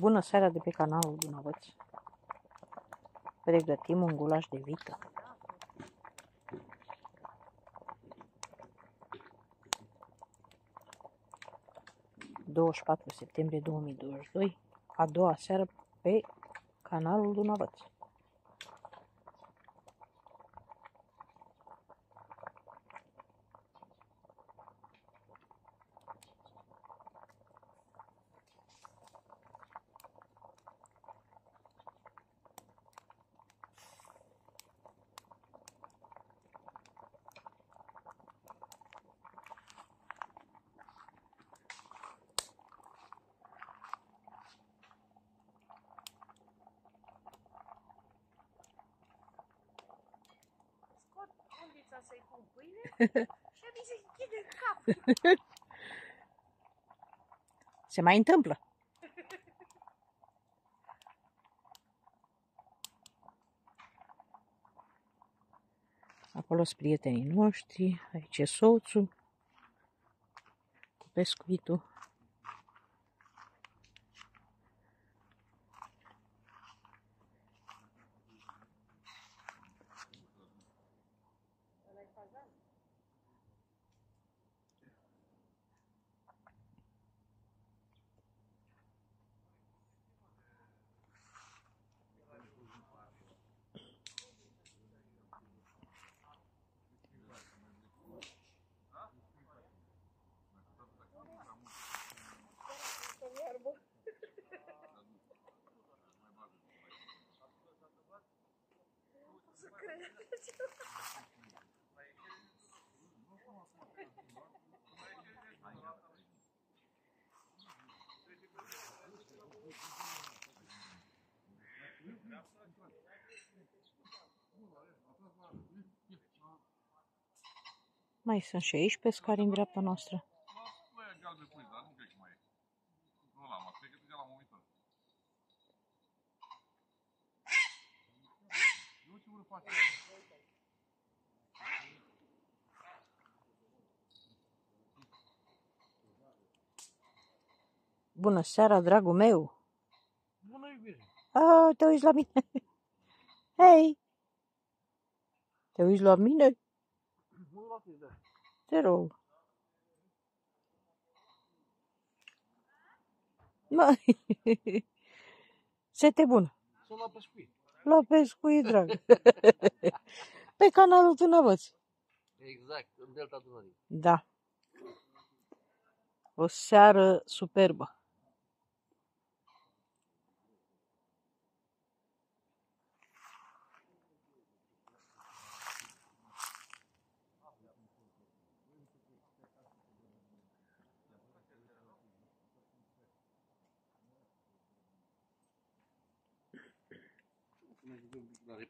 Bună seara de pe canalul Dunăvăț. Pregătim un gulaș de vită. ...24 septembrie 2022, a doua seară pe canalul Dunăvăț. Undița să-i pun pâine și mi se închide în cap. Se mai întâmplă. Acolo sunt prietenii noștri, aici e soțul cu pescuitul. Mai sunt și aici pescari în dreapta noastră. Eu ce ură face? Bună seara, dragul meu! Bună iubire! A, te uiți la mine? Hei! Te uiți la mine? Nu la fi, da. Te rog. Măi, sete bună. Sunt la pescuit. La pescuit, drag. Pe canalul Tânăvăț. Exact, în delta Dunării. Da. O seară superbă. sinon je vous donne la réponse.